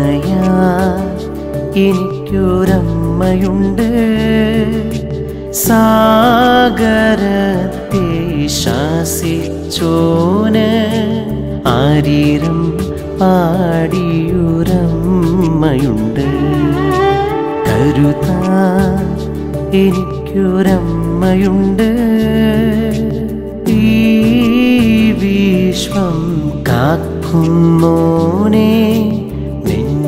തുണയാ എനിക്കൊരമ്മയുണ്ട്. സാഗരത്തെ ശാസിച്ചോന് ആരീരം പാടിയൊരമ്മയുണ്ട്. കരുത എനിക്കൊരമ്മയുണ്ട്. ഈ വിശ്വം കാക്കുന്നോനെ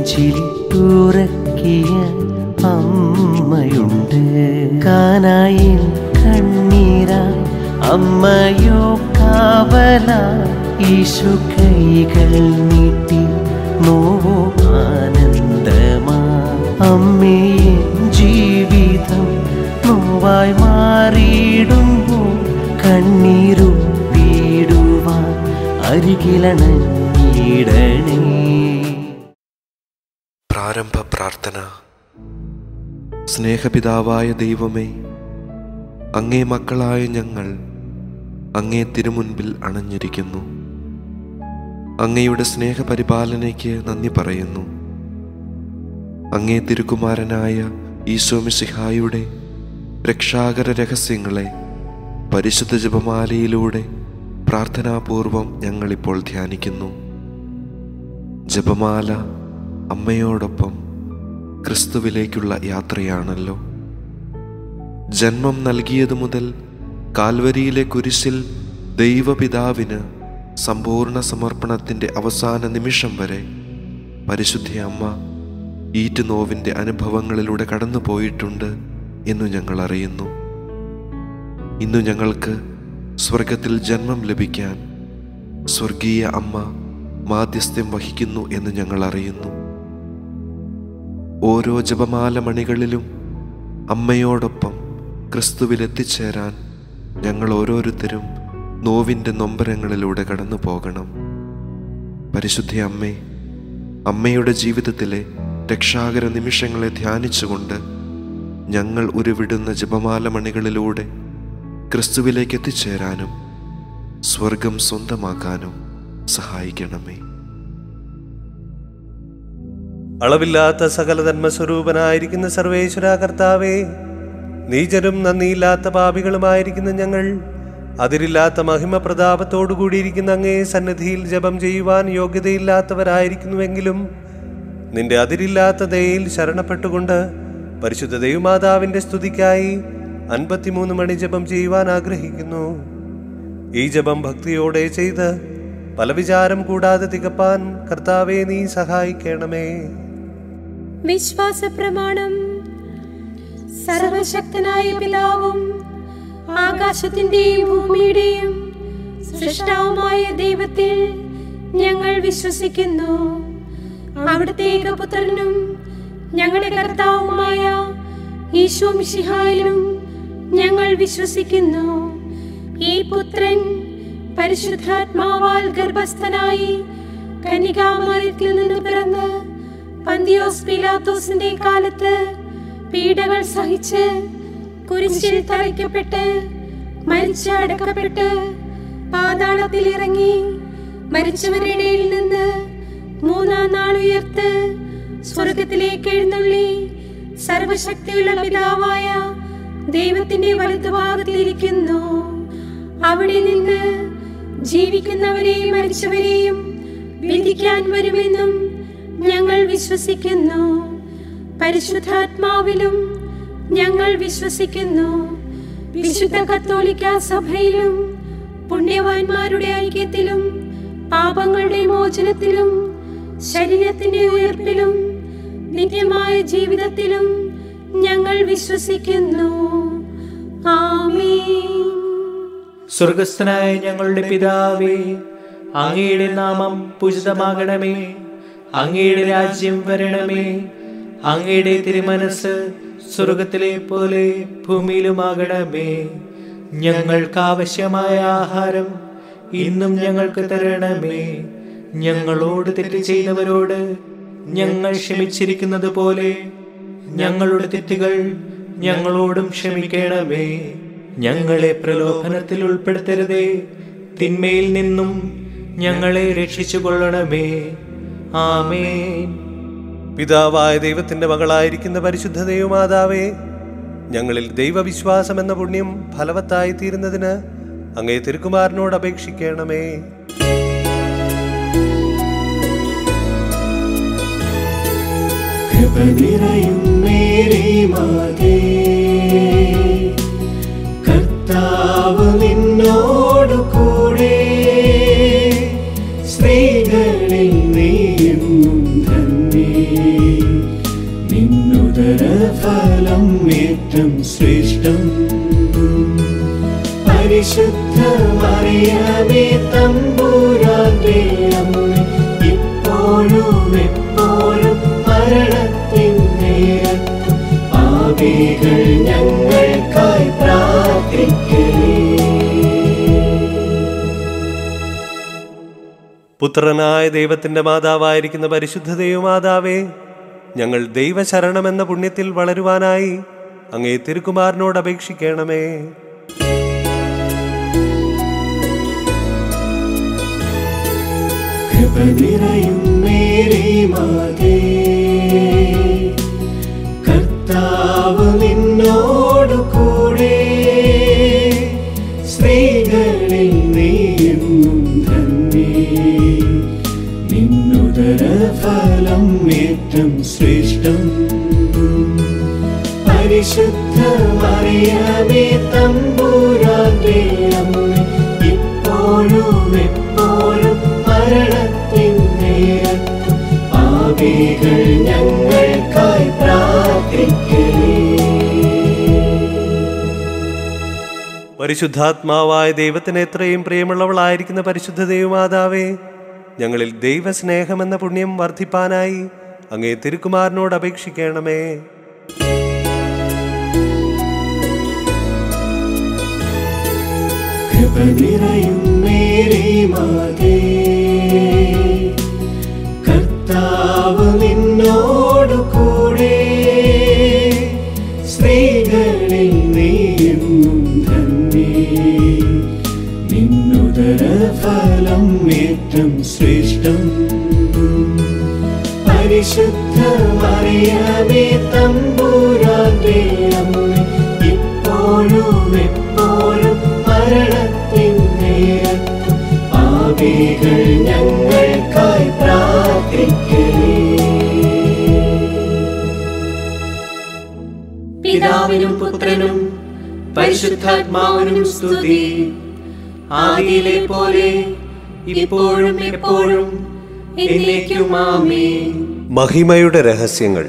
നെഞ്ചിലിട്ടുറക്കിയ അമ്മയുണ്ട്. കാനായിൽ കണ്ണീരാ അമ്മയോ കാവല. ഈശു കൈകൾ നീട്ടി നോവോ ആനന്ദമാ. അമ്മയെ ജീവിതം നോവായി മാറിയിടുമ്പോൾ കണ്ണീരും വീടുവാൻ അരികിലണഞ്ഞിടണേ. പ്രാരംഭ പ്രാർത്ഥന. സ്നേഹപിതാവായ ദൈവമേ അങ്ങേ മക്കളായ ഞങ്ങൾ അങ്ങേ തിരുമുൻപിൽ അണഞ്ഞിരിക്കുന്നു. അങ്ങയുടെ സ്നേഹപരിപാലനയ്ക്ക് നന്ദി പറയുന്നു. അങ്ങേ തിരുക്കുമാരനായ ഈശോമിസിഹായുടെ രക്ഷാകര രഹസ്യങ്ങളെ പരിശുദ്ധ ജപമാലയിലൂടെ പ്രാർത്ഥനാപൂർവം ഞങ്ങളിപ്പോൾ ധ്യാനിക്കുന്നു. ജപമാല അമ്മയോടൊപ്പം ക്രിസ്തുവിലേക്കുള്ള യാത്രയാണല്ലോ. ജന്മം നൽകിയതു മുതൽ കാൽവരിയിലെ കുരിശിൽ ദൈവപിതാവിന് സമ്പൂർണ സമർപ്പണത്തിന്റെ അവസാന നിമിഷം വരെ പരിശുദ്ധ അമ്മ ഈറ്റുനോവിന്റെ അനുഭവങ്ങളിലൂടെ കടന്നു പോയിട്ടുണ്ട് എന്നു ഞങ്ങൾ അറിയുന്നു ഇന്നു ഞങ്ങൾക്ക് സ്വർഗത്തിൽ ജന്മം ലഭിക്കാൻ സ്വർഗീയ അമ്മ മാധ്യസ്ഥ്യം വഹിക്കുന്നു എന്ന് ഞങ്ങൾ അറിയുന്നു ഓരോ ജപമാല മണികളിലും അമ്മയോടൊപ്പം ക്രിസ്തുവിലെത്തിച്ചേരാൻ ഞങ്ങൾ ഓരോരുത്തരും നോവിന്റെ നൊമ്പരങ്ങളിലൂടെ കടന്നു പോകണം. പരിശുദ്ധി അമ്മേ അമ്മയുടെ ജീവിതത്തിലെ രക്ഷാകര നിമിഷങ്ങളെ ധ്യാനിച്ചുകൊണ്ട് ഞങ്ങൾ ഉരുവിടുന്ന ജപമാല മണികളിലൂടെ ക്രിസ്തുവിലേക്ക് എത്തിച്ചേരാനും സ്വർഗം സ്വന്തമാക്കാനും സഹായിക്കണമേ. അളവില്ലാത്ത സകല ധർമ്മസ്വരൂപനായിരിക്കുന്ന സർവേശ്വര കർത്താവേ നീചരും നന്ദിയില്ലാത്ത പാപികളുമായിരിക്കുന്ന ഞങ്ങൾ അതിരില്ലാത്ത മഹിമ പ്രതാപത്തോടു കൂടിയിരിക്കുന്ന അങ്ങേ സന്നിധിയിൽ ജപം ചെയ്യുവാൻ യോഗ്യതയില്ലാത്തവരായിരിക്കുന്നുവെങ്കിലും നിന്റെ അതിരില്ലാത്ത ദയയിൽ ശരണപ്പെട്ടുകൊണ്ട് പരിശുദ്ധ ദൈവമാതാവിന്റെ സ്തുതിക്കായി അൻപത്തിമൂന്ന് മണി ജപം ചെയ്യുവാൻ ആഗ്രഹിക്കുന്നു. ഈ ജപം ഭക്തിയോടെ ചെയ്ത് പല വിചാരം കൂടാതെ തികപ്പാൻ കർത്താവെ നീ സഹായിക്കണമേ. വിശ്വാസ പ്രമാണം സർവശക്തനായ പിതാവും ആകാശത്തിന്റെയും ഭൂമിയുടെയും സൃഷ്ടാവുമായ ദൈവത്തിൽ ഞങ്ങൾ വിശ്വസിക്കുന്നു. അവിടുത്തെ ഏകപുത്രനും ഞങ്ങളുടെ കർത്താവുമായ ഈശോ മിശിഹായിലും ഞങ്ങൾ വിശ്വസിക്കുന്നു. ഈ പുത്രൻ പരിശുദ്ധാത്മാവാൽ ഗർഭസ്ഥനായി കനികാമാരത്തിൽ നിന്ന് പിറന്ന് പന്തിയോസ് പിലാത്തോസിന്റെ കാലത്ത് പീഡകൾ സഹിച്ച് കുരിശിൽ തറയ്ക്കപ്പെട്ട് മരിച്ച് അടക്കപ്പെട്ട് പാതാളത്തിൽ ഇറങ്ങി മരിച്ചവരുടെ നിന്ന് മൂന്നാം നാൾ ഉയർത്ത് സ്വർഗത്തിലേക്ക് എഴുന്നള്ളി സർവശക്തിയുള്ള പിതാവായ ദൈവത്തിന്റെ വലതുഭാഗത്തിലിരിക്കുന്നു അവിടെ നിന്ന് ജീവിക്കുന്നവരെയും മരിച്ചവരെയും വിധിക്കാൻ വരുമെന്നും ഞങ്ങൾ വിശ്വസിക്കുന്നു. പരിശുദ്ധാത്മാവിലും ഞങ്ങൾ വിശ്വസിക്കുന്നു. വിശുദ്ധ കത്തോലിക്ക സഭയിലും പുണ്യവാന്മാരുടെ ഐക്യത്തിലും പാപങ്ങളുടെ മോചനത്തിലും ശരീരത്തിന്റെ ഉയർപ്പിലും നിത്യമായ ജീവിതത്തിലും ഞങ്ങൾ വിശ്വസിക്കുന്നു. സ്വർഗസ്ഥനായ ഞങ്ങളുടെ പിതാവേ അങ്ങയുടെ നാമം പൂജിതമാകണമേ. അങ്ങയുടെ രാജ്യം വരണമേ. അങ്ങയുടെ തിരുമനസ് സ്വർഗത്തിലെ പോലെ ഭൂമിയിലുമാകണമേ. ഞങ്ങൾക്ക് ആവശ്യമായ ആഹാരം ഇന്നും ഞങ്ങൾക്ക് തരണമേ. ഞങ്ങളോട് തെറ്റ് ചെയ്തവരോട് ഞങ്ങൾ ക്ഷമിച്ചിരിക്കുന്നത് പോലെ ഞങ്ങളുടെ തെറ്റുകൾ ഞങ്ങളോടും ക്ഷമിക്കണമേ. ഞങ്ങളെ പ്രലോഭനത്തിൽ ഉൾപ്പെടുത്തരുതേ. തിന്മയിൽ നിന്നും ഞങ്ങളെ രക്ഷിച്ചു കൊള്ളണമേ ആമേൻ. പിതാവായ ദൈവത്തിന്റെ മകളായിരിക്കുന്ന പരിശുദ്ധ ദൈവമാതാവേ ഞങ്ങളിൽ ദൈവവിശ്വാസം എന്ന പുണ്യം ഫലവത്തായി തീരുന്നതിന് അങ്ങേ തിരുക്കുമാരനോട് അപേക്ഷിക്കണമേ. കൃപ നിറയും മേരി കർത്താവ് നിന്നോടു ശ്രേഷ്ഠം പരിശുദ്ധ മറിയമേ തമ്പുരാന്റെ അമ്മ ഇപ്പോഴും എപ്പോഴും മരണത്തിൻ നേരത്തും പാപികൾ ഞങ്ങൾക്കായി പ്രാർത്ഥിക്കേ പുത്രനായ ദൈവത്തിന്റെ മാതാവായിരിക്കുന്ന പരിശുദ്ധ ദൈവമാതാവേ ഞങ്ങൾ ദൈവശരണമെന്ന പുണ്യത്തിൽ വളരുവാനായി അങ്ങേ തിരുക്കുമാരനോട് അപേക്ഷിക്കണമേ. നിറയും മേരി മാതേ. കർത്താവ് നിന്നോടു കൂടെ സ്ത്രീകളിൽ നീയും ധന്യേ നിന്നുദര ഫലം ഏറ്റം ശ്രേഷ്ഠം പരിശുദ്ധാത്മാവായ ദൈവത്തിന് എത്രയും പ്രിയമുള്ളവളായിരിക്കുന്ന പരിശുദ്ധ ദൈവമാതാവേ ഞങ്ങളിൽ ദൈവസ്നേഹം എന്ന പുണ്യം വർദ്ധിപ്പാനായി അങ്ങേ തിരുക്കുമാരനോട് അപേക്ഷിക്കണമേ. നിറയും മാതേ. പരിശുദ്ധ മറിയമേ തമ്പുരാന്റെ അമ്മ ഇപ്പോഴും എപ്പോഴും മരണത്തിൻ നേരത്തും പാപികൾ ഞങ്ങൾക്കായി പ്രാർത്ഥിക്കേ. പിതാവിനും പുത്രനും പരിശുദ്ധാത്മാവിനും സ്തുതി. ആദിയിലെ പോലെ ഇപ്പോഴും എപ്പോഴും എന്നേക്കും ആമേൻ മഹിമയുടെ രഹസ്യങ്ങൾ.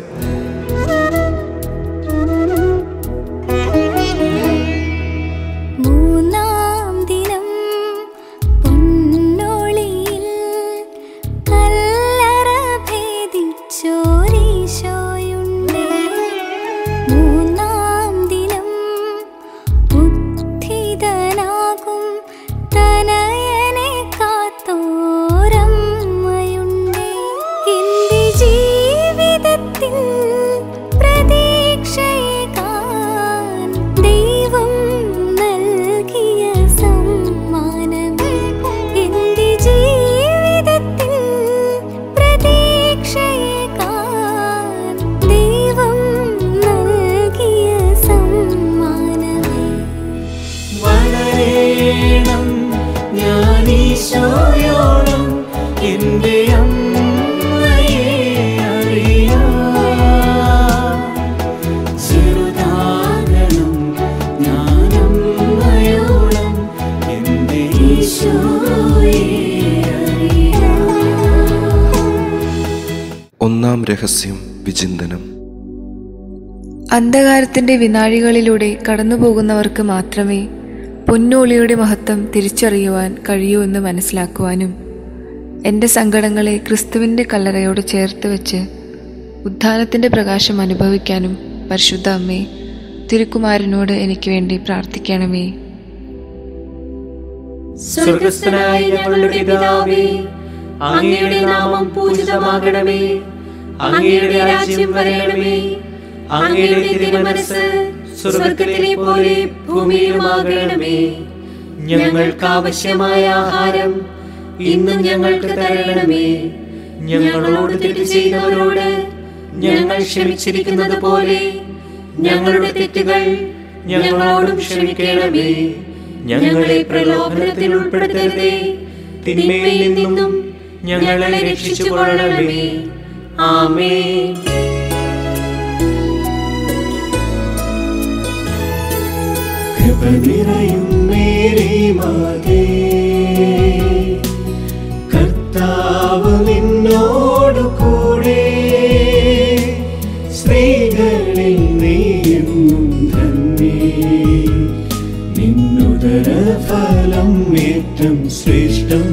അന്ധകാരത്തിന്റെ വിനാഴികളിലൂടെ കടന്നുപോകുന്നവർക്ക് മാത്രമേ പൊന്നോളിയുടെ മഹത്വം തിരിച്ചറിയുവാൻ കഴിയൂ എന്ന് മനസ്സിലാക്കുവാനും എന്റെ സങ്കടങ്ങളെ ക്രിസ്തുവിന്റെ കല്ലറയോട് ചേർത്ത് വെച്ച് ഉദ്ധാനത്തിന്റെ പ്രകാശം അനുഭവിക്കാനും പരിശുദ്ധ അമ്മേ തിരുക്കുമാരനോട് എനിക്ക് വേണ്ടി പ്രാർത്ഥിക്കണമേ. സ്വർഗസ്ഥനായ ഞങ്ങളുടെ പിതാവേ അങ്ങയുടെ നാമം പൂജിതമാകണമേ. അങ്ങയുടെ രാജ്യം വരണമേ. അങ്ങയുടെ തിരുമനസ് സ്വർഗത്തിലെ പോലെ ഭൂമിയിലുമാകണമേ. ഞങ്ങൾക്ക് ആവശ്യമായ ആഹാരം ഇന്നും ഞങ്ങൾക്ക് തരണമേ. ഞങ്ങളോട് തെറ്റ് ചെയ്തവരോട് ഞങ്ങൾ ക്ഷമിച്ചിരിക്കുന്നത് പോലെ ഞങ്ങളുടെ തെറ്റുകൾ ഞങ്ങളോടും ക്ഷമിക്കണമേ. ഞങ്ങളെ പ്രലോഭനത്തിൽ ഉൾപ്പെടുത്തരുതേ. തിന്മയിൽ നിന്നും ഞങ്ങളെ രക്ഷിച്ചു കൊള്ളണമേ ആമേ കതിരയും മേരി മാതേ കർത്താവ് നിന്നോട് കൂടെ സ്ത്രീകളിൽ നീയെന്നും തന്നെ. നിന്നുദര ഫലം ഏറ്റം ശ്രേഷ്ഠം.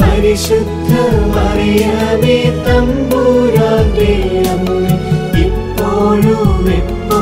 പരിശുദ്ധ മറിയമേ തമ്പൂരാന്റെ അമ്മ ഇപ്പോഴും എപ്പോ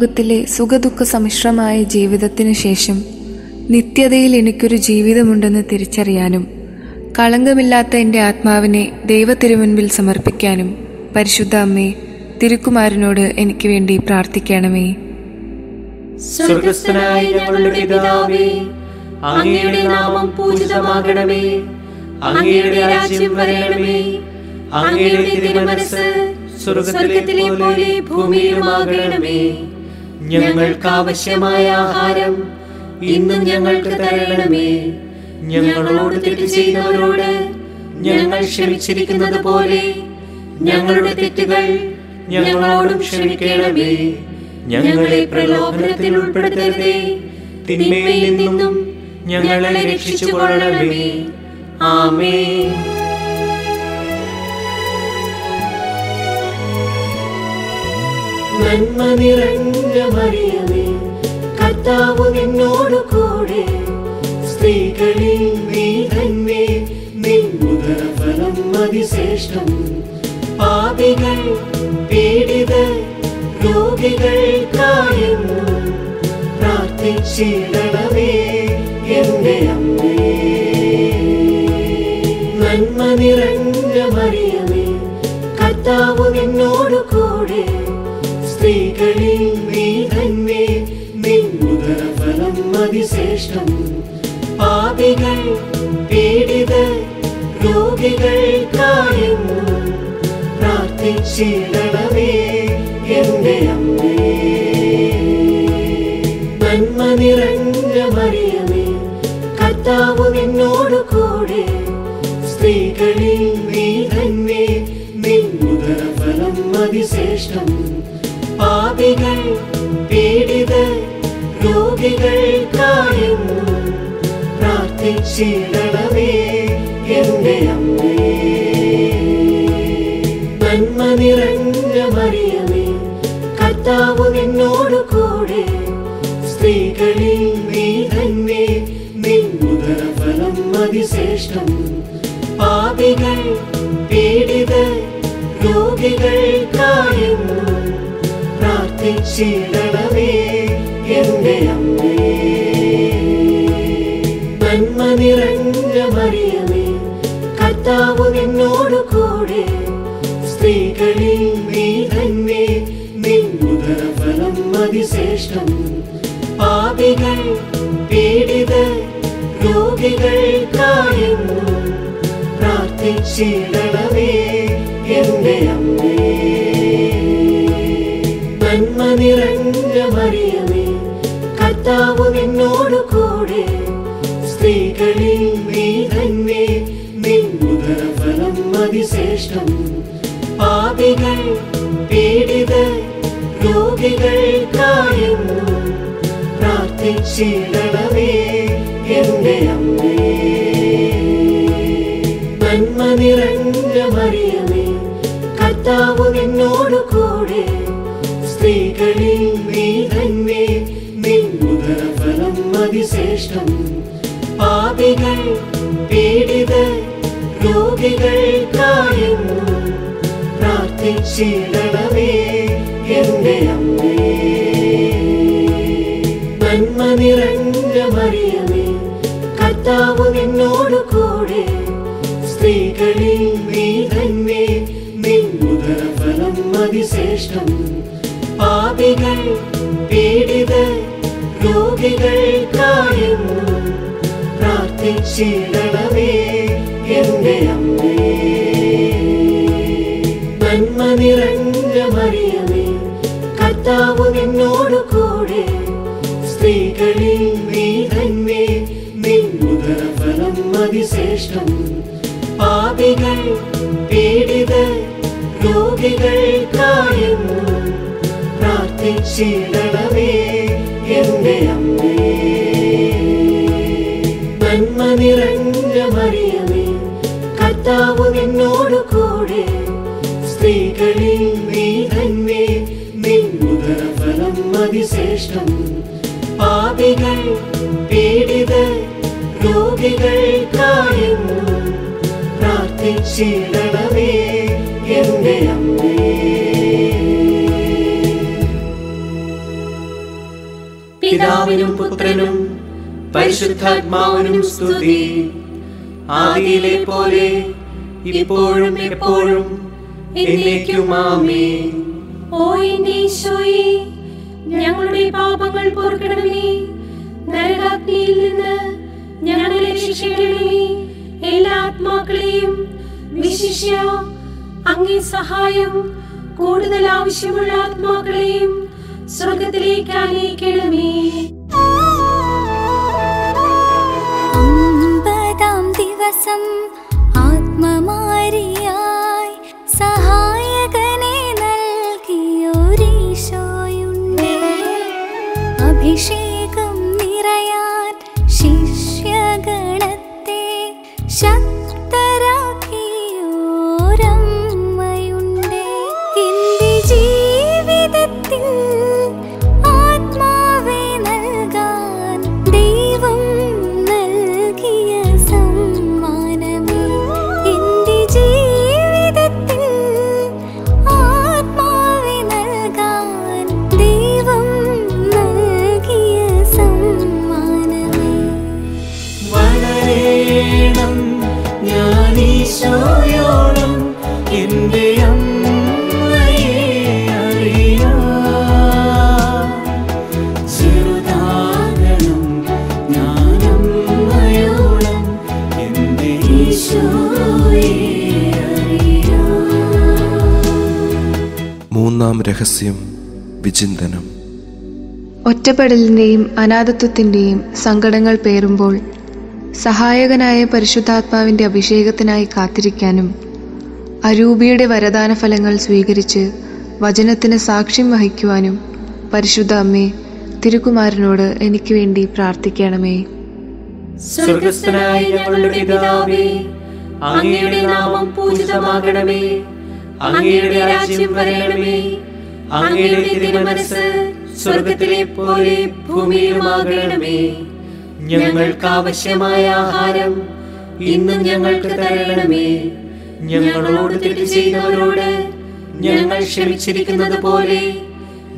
ലോകത്തിലെ സുഖദുഃഖ സമ്മിശ്രമായ ജീവിതത്തിനു ശേഷം നിത്യതയിൽ എനിക്കൊരു ജീവിതമുണ്ടെന്ന് തിരിച്ചറിയാനും കളങ്കമില്ലാത്ത എന്റെ ആത്മാവിനെ ദൈവത്തിരുമുൻപിൽ സമർപ്പിക്കാനും പരിശുദ്ധ അമ്മേ തിരുക്കുമാരനോട് എനിക്ക് വേണ്ടി പ്രാർത്ഥിക്കണമേ. ഞങ്ങളുടെ പിതാവേ അങ്ങയുടെ നാമം പൂജിതമാകണമേ. അങ്ങയുടെ രാജ്യം വരണമേ. അങ്ങയുടെ തിരുമനസ് സ്വർഗത്തിലെ പോലെ ഭൂമിയിലുമാകണമേ. ഞങ്ങൾക്ക് ആവശ്യമായ ആഹാരം ഇന്നും ഞങ്ങൾക്ക് തരണമേ. ഞങ്ങളോട് തെറ്റ് ചെയ്തവരോട് ഞങ്ങൾ ക്ഷമിച്ചിരിക്കുന്നത് പോലെ ഞങ്ങളുടെ തെറ്റുകൾ ഞങ്ങളോടും ക്ഷമിക്കണമേ. ഞങ്ങളെ പ്രലോഭനത്തിൽ ഉൾപ്പെടുത്തരുതേ. തിന്മയിൽ നിന്നും ഞങ്ങളെ രക്ഷിച്ചു കൊള്ളണമേ ആമേ നന്മ നിറഞ്ഞ മറിയമേ കർത്താവ് നിന്നോട് കൂടെ. സ്ത്രീകളിൽ നീ തന്നെ നിന്നുദര ഫലം അതിശ്രേഷ്ഠം. പാപികൾ പീഡിത രോഗികൾക്കായെന്നും പ്രാർത്ഥിച്ചിടണമേ എന്റെ അമ്മേ. നന്മ നിറഞ്ഞ മറിയമേ കർത്താവ് നിന്നോട് അതിശ്രേഷ്ഠം. പാപികൾ പീഡിത രോഗികൾക്കായെന്നും പ്രാർത്ഥിച്ചിടണമേ എന്റെ അമ്മേ. നന്മ നിറഞ്ഞ മറിയമേ കർത്താവ് നിന്നോട് കൂടെ. സ്ത്രീകളിൽ നീ തന്നെ നിന്നുദര ഫലം അതിശ്രേഷ്ഠം. പാപികൾ പീഡിതർ രോഗികൾക്കായെന്നും പ്രാർത്ഥിച്ചിടണമേ എന്റെ അമ്മേ. നന്മ നിറഞ്ഞ മറിയമേ കർത്താവ് നിന്നോട് കൂടെ. സ്ത്രീകളിൽ നീ തന്നെ നിന്നുദര ഫലം അതിശ്രേഷ്ഠം. പാപികൾ രോഗികൾ രോഗികൾക്കായെന്നും പ്രാർത്ഥിച്ചിടണമേ മറിയമേ കർത്താവ് നിന്നോട് കൂടെ. സ്ത്രീകളിൽ നീ തന്നെ നിന്നുദരഫലം അതിശ്രേഷ്ഠം. പാപികൾ പീഡിത രോഗികൾക്കായെന്നും പ്രാർത്ഥിച്ചിടണമേ എന്റെ അമ്മേ. നന്മ നിറഞ്ഞ മറിയമേ കർത്താവ് നിന്നോട് അതിശ്രേഷ്ഠം പാപികൾ പീഡിതർ രോഗികൾ കായുന്നു പ്രാർത്ഥിച്ചിടണമേ എന്റെ അമ്മേ. നന്മ നിറഞ്ഞ മറിയമേ കർത്താവ് നിന്നോട് കൂടെ. സ്ത്രീകളിൽ നീ തന്നെ നിന്നുതരഫലം അതിശ്രേഷ്ഠം. പാപികൾ പീഡിത രോഗികൾക്കായെന്നും പ്രാർത്ഥിച്ചിടണമേ എന്റെ അമ്മേ. നന്മ നിറഞ്ഞ മറിയമേ കർത്താവ് നിന്നോട് കൂടെ. സ്ത്രീകളിൽ നീ തന്നെ നിന്നുദര ഫലം അതിശ്രേഷ്ഠം. പാപികൾ പീഡിത രോഗികൾക്കായെന്നും പ്രാർത്ഥിച്ചിടണമേ എന്റെ അമ്മേ. നന്മ നിറഞ്ഞ മറിയമേ കർത്താവ് നിന്നോട് കൂടെ. സ്ത്രീകളിൽ നീ തന്നെ നിന്നുദര ഫലം അതിശ്രേഷ്ഠം. പാപികൾ പീഡിത രോഗികൾക്കായെന്നും പ്രാർത്ഥിച്ചിടണമേ എന്റെ അമ്മേ. നന്മ നിറഞ്ഞ മറിയമേ കർത്താവ് നിന്നോട് കൂടെ. സ്ത്രീകളിൽ നീ തന്നെ നിന്നുതര ഫലം അതിശ്രേഷ്ഠം. പാപികൾ രോഗികൾ രോഗികൾക്കായെന്നും പ്രാർത്ഥിച്ചിടണമേ എന്റെ അമ്മേ. പിതാവിനും പുത്രനും പരിശുദ്ധാത്മാവിനും സ്തുതി. ആദിയിലെ പോലെ ഇപ്പോഴും എപ്പോഴും എന്നേക്കും ആമേൻ ഓ എന്റെ ഈശോയെ ഞങ്ങളുടെ പാപങ്ങൾ പൊറുക്കണമേ. നരകാഗ്നിയിൽ നിന്ന് ഞങ്ങളെ രക്ഷിക്കണമേ. എല്ലാ ആത്മാക്കളെയും വിശിഷ്യ അങ്ങേ സഹായം കൂടുതൽ ആവശ്യമുള്ള ആത്മാക്കളെയും സ്വർഗത്തിലേക്ക് അനയിക്കണമേ അമ്പതാം ദിവസം 你心。രഹസ്യം വിചിന്തനം. ഒറ്റപ്പെടലിന്റെയും അനാഥത്വത്തിന്റെയും സങ്കടങ്ങൾ പേറുമ്പോൾ സഹായകനായ പരിശുദ്ധാത്മാവിന്റെ അഭിഷേകത്തിനായി കാത്തിരിക്കാനും അരൂപിയുടെ വരദാന ഫലങ്ങൾ സ്വീകരിച്ച് വചനത്തിന് സാക്ഷ്യം വഹിക്കുവാനും പരിശുദ്ധ അമ്മേ തിരുക്കുമാരനോട് എനിക്ക് വേണ്ടി പ്രാർത്ഥിക്കണമേ. സ്വർഗസ്ഥനായ ഞങ്ങളുടെ പിതാവേ അങ്ങയുടെ നാമം പൂജിതമാകണമേ അങ്ങയുടെ രാജ്യം വരണമേ. പോലെ ഭൂമിയിലുമാകണമേ. ഞങ്ങൾക്ക് ആവശ്യമായ ആഹാരം ഇന്നും ഞങ്ങൾക്ക് തരണമേ. ഞങ്ങളോട് തെറ്റ് ചെയ്തവരോട് ഞങ്ങൾ ക്ഷമിച്ചിരിക്കുന്നത് പോലെ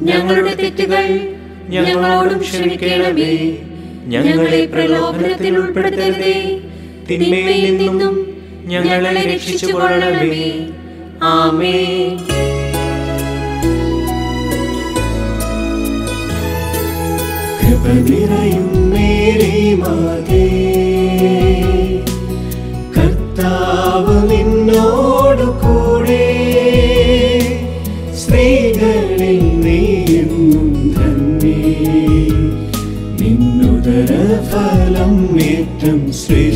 ഞങ്ങളുടെ തെറ്റുകൾ ഞങ്ങളോടും ക്ഷമിക്കണമേ. ഞങ്ങളെ പ്രലോഭനത്തിൽ ഉൾപ്പെടുത്തരുതേ. തിന്മയിൽ നിന്നും ഞങ്ങളെ രക്ഷിച്ചുകൊള്ളണമേ. ആമേ കൃപ നിറയും മേരി മാതേ. കർത്താവ് നിന്നോടു കൂടെ സ്ത്രീകളിൽ നീയെന്നും ധന്യേ നിന്നുദര ഫലം ഏറ്റം ശ്രേഷ്ഠം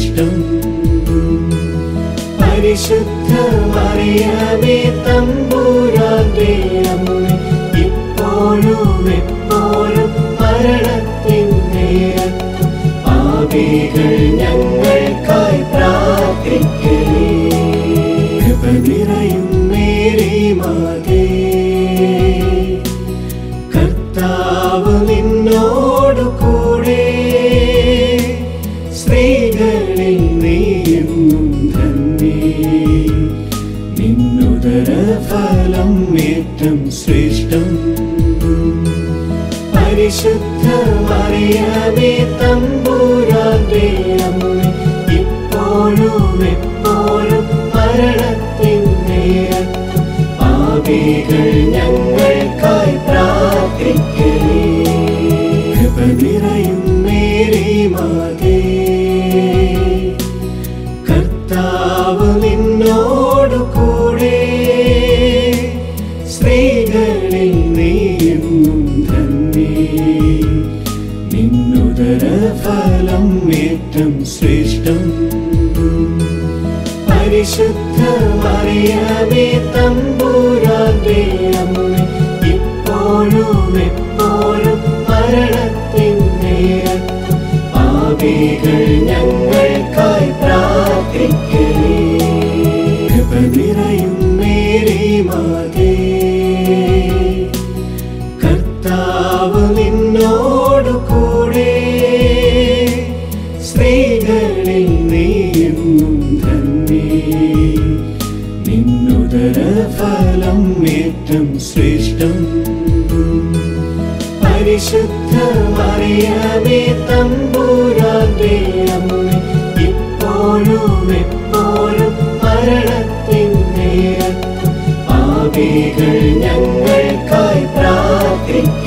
പാപികൾ ഞങ്ങൾക്കായി പാപികൾ ഞങ്ങൾക്കായി ശ്രേഷ്ഠം പരിശുദ്ധ മറിയമേ തമ്പുരാന്റെ ഇപ്പോഴും എപ്പോഴും മരണത്തിൻ നേരത്തും ഞങ്ങൾക്കായി പ്രാർത്ഥിക്കേ.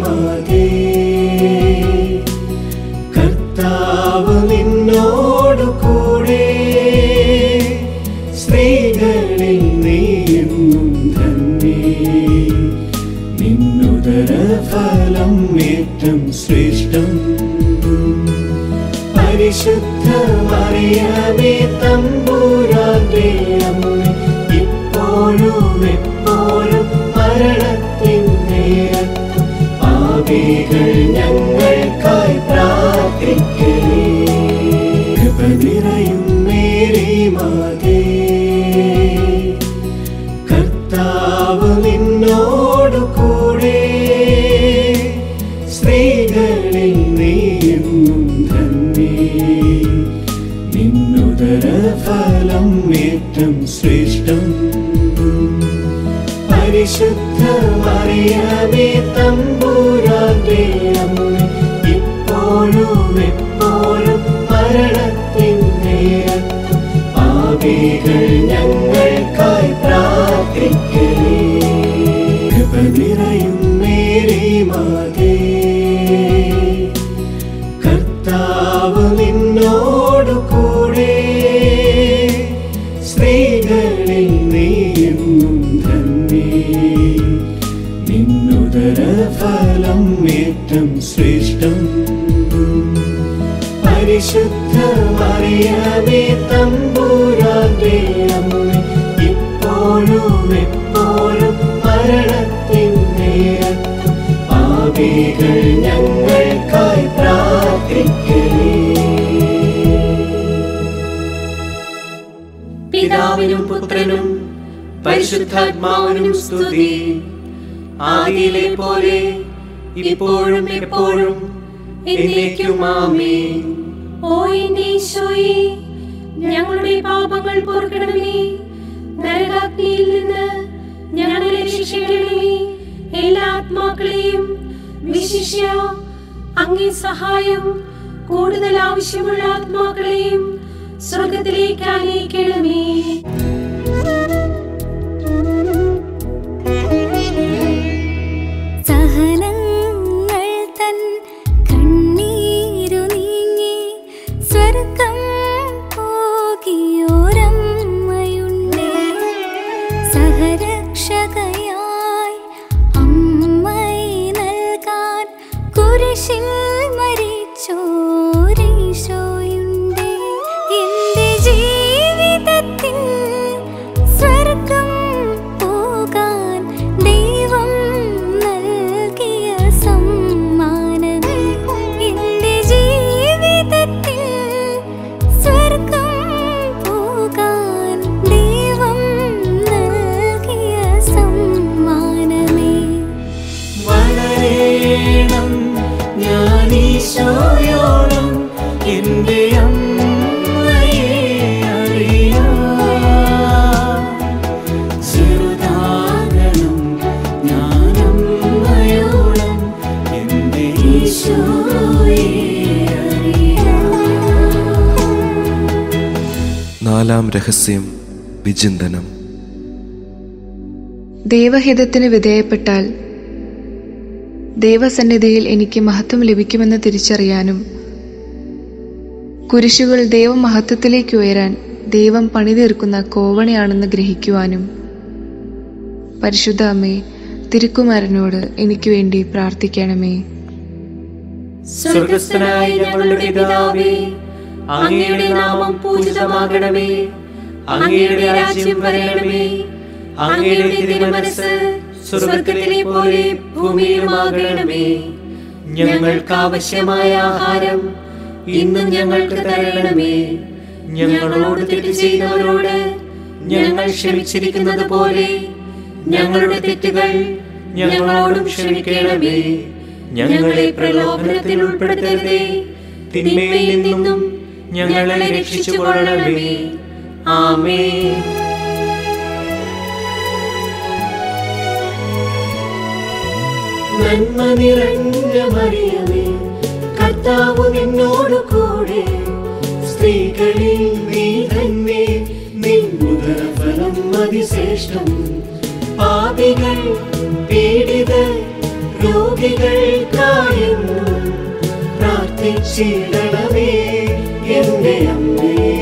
മേരി നരകാഗ്നിയിൽ നിന്ന് ഞങ്ങളെ രക്ഷിക്കണമേ. എല്ലാ ആത്മാക്കളെയും വിശിഷ്യ അങ്ങേ സഹായം കൂടുതൽ ആവശ്യമുള്ള ആത്മാക്കളെയും സ്വർഗത്തിലേക്ക് അനയിക്കണമേ വിചിന്തനം ദൈവഹിതത്തിന് വിധേയപ്പെട്ടാൽ ദൈവസന്നിധിയിൽ എനിക്ക് മഹത്വം ലഭിക്കുമെന്ന് തിരിച്ചറിയാനും കുരിശുകൾ ദൈവമഹത്വത്തിലേക്ക് ഉയരാൻ ദൈവം പണിതീർക്കുന്ന കോവണിയാണെന്ന് ഗ്രഹിക്കുവാനും പരിശുദ്ധ അമ്മേ തിരുക്കുമാരനോട് എനിക്ക് വേണ്ടി പ്രാർത്ഥിക്കണമേ. സ്വർഗസ്ഥനായ ഞങ്ങളുടെ പിതാവേ അങ്ങയുടെ നാമം പൂജിതമാകണമേ. അങ്ങയുടെ രാജ്യം വരണമേ. അങ്ങയുടെ തിരുമനസ് സ്വർഗത്തിലെ പോലെ ഭൂമിയിലുമാകണമേ. ഞങ്ങൾക്ക് ആവശ്യമായ ആഹാരം ഇന്ന് ഞങ്ങൾക്ക് തരണമേ. ഞങ്ങളോട് തെറ്റ് ചെയ്തവരോട് ഞങ്ങൾ ക്ഷമിച്ചിരിക്കുന്നത് പോലെ ഞങ്ങളുടെ തെറ്റുകൾ ഞങ്ങളോടും ക്ഷമിക്കണമേ. ഞങ്ങളെ പ്രലോഭനത്തിൽ ഉൾപ്പെടുത്തരുതേ. തിന്മയിൽ നിന്നും ഞങ്ങളെ രക്ഷിച്ചു കൊള്ളണമേ ആമേൻ. നന്മ നിറഞ്ഞ മറിയമേ കർത്താവ് നിന്നോട് കൂടെ. സ്ത്രീകളിൽ നീ തന്നെ നിൻ ഉദരഫലം അതിശ്രേഷ്ഠം. പാപികൾ പീഡിത രോഗികൾക്കായെന്നും പ്രാർത്ഥിച്ചിടണമേ എന്റെ അമ്മേ.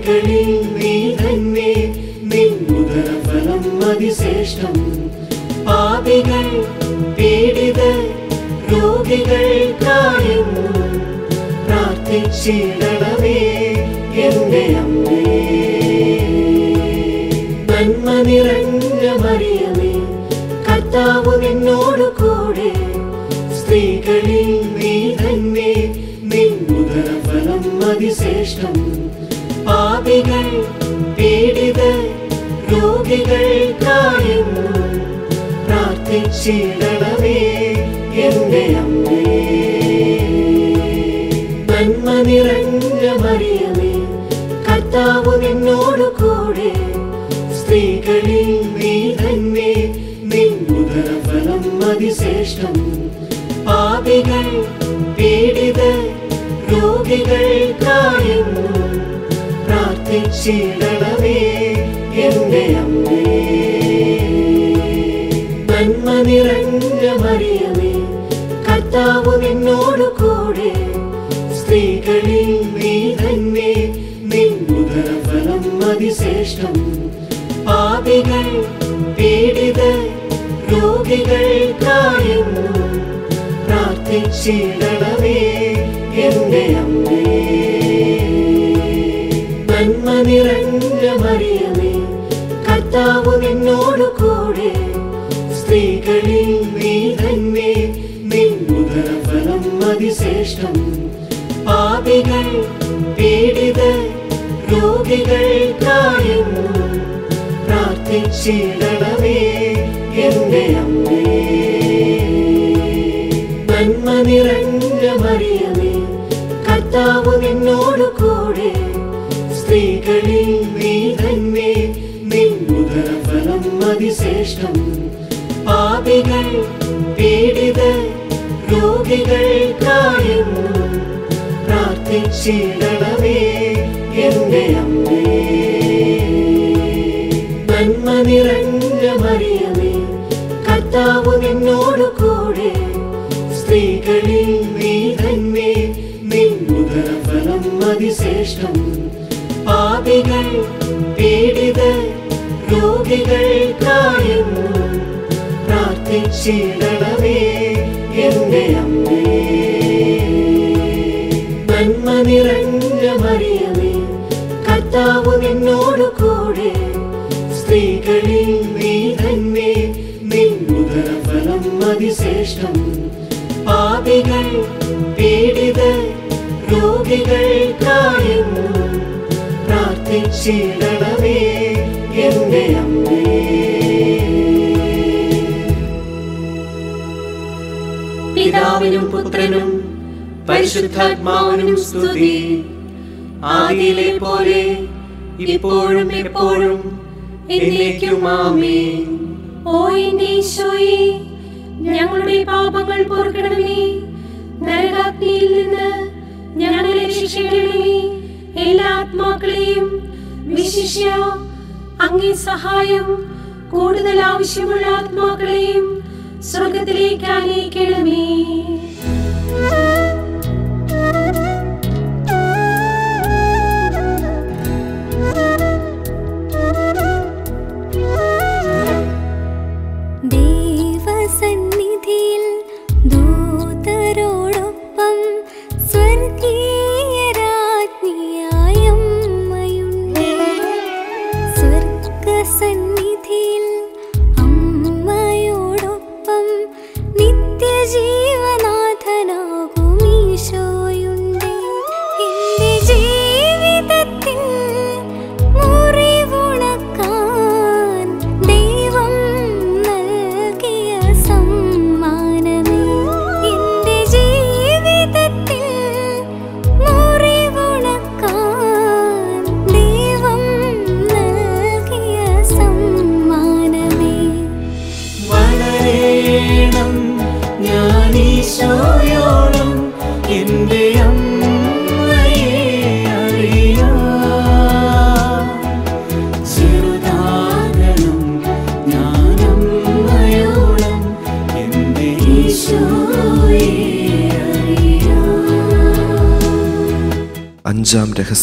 സ്ത്രീകളിൽ നീ തന്നെ നിൻ ഉദരഫലം അതിശ്രേഷ്ഠം. പാപികൾ രോഗികൾ രോഗികൾക്കായെന്നും പ്രാർത്ഥിച്ചിടണമേ എന്റെ അമ്മേ. നന്മ നിറഞ്ഞ മറിയമേ കർത്താവ് നിന്നോട് കൂടെ. സ്ത്രീകളിൽ നീ തന്നെ നിൻ ഉദരഫലം അതിശ്രേഷ്ഠം. പാപികൾ പീഡിത രോഗികൾക്കായെന്നും പ്രാർത്ഥിച്ചിടണമേ എന്റെ അമ്മേ. നന്മ നിറഞ്ഞ മറിയമേ കർത്താവ് നിന്നോട് കൂടെ. സ്ത്രീകളിൽ നീ തന്നെ നിൻ ഉദരഫലം അതിശ്രേഷ്ഠം. പാപികൾ രോഗികൾ രോഗികൾക്കായെന്നും പ്രാർത്ഥിച്ചിടണമേ എന്റെ അമ്മേ. നന്മ നിറഞ്ഞ മറിയമേ കർത്താവ് നിന്നോട് കൂടെ. സ്ത്രീകളിൽ നീ തന്നെ നിൻ ഉദരഫലം അതിശ്രേഷ്ഠം. പാപികൾ പീഡിത രോഗികൾക്കായെന്നും പ്രാർത്ഥിച്ചിടണമേ എന്റെ അമ്മേ. നിറഞ്ഞ മറിയമേ കർത്താവ് നിന്നോട് കൂടെ. സ്ത്രീകളിൽ നീ തന്നെ. നിൻ ഉദരഫലം അതിശ്രേഷ്ഠം. പാപികൾ പീഡിത രോഗികൾക്കായെന്നും പ്രാർത്ഥിച്ചിടണമേ എന്റെ അമ്മേ. നന്മ നിറഞ്ഞ മറിയമേ കർത്താവ് നിന്നോട് അതിശ്രേഷ്ഠം. പാപികൾ പീഡിത രോഗികൾക്കായെന്നും പ്രാർത്ഥിച്ചിടണമേ എന്റെ അമ്മേ. നന്മ നിറഞ്ഞ മറിയമേ കർത്താവ് നിന്നോട് കൂടെ. സ്ത്രീകളിൽ നീ തന്നെ നിന്നുതരഫലം അതിശ്രേഷ്ഠം. പാപികൾ രോഗികൾക്കായെന്നും പ്രാർത്ഥിച്ചിടണമേ എന്റെ അമ്മേ. നന്മ നിറഞ്ഞ മറിയമേ കർത്താവ് നിന്നോട് കൂടെ. സ്ത്രീകളിൽ നീ തന്നെ നിൻ ഉദരഫലം അതിശ്രേഷ്ഠം. പാപികൾ പീഡിത രോഗികൾക്കായെന്നും പ്രാർത്ഥിച്ചിടണമേ എന്റെ അമ്മേ. പരിശുദ്ധാത്മാവിനും സ്തുതി. ആദിയിലെ പോലെ ഇപ്പോഴും എപ്പോഴും എന്നേക്കും ആമേൻ. ഓ ഈശോയെ ഞങ്ങളുടെ പാപങ്ങൾ പൊറുക്കണമേ. നരകാഗ്നിയിൽ നിന്ന് ഞങ്ങളെ രക്ഷിക്കണമേ. എല്ലാ ആത്മാക്കളെയും വിശിഷ്യ അങ്ങേ സഹായം കൂടുതൽ ആവശ്യമുള്ള ആത്മാക്കളെയും സ്വർഗത്തിലേക്ക് അനയിക്കണമേ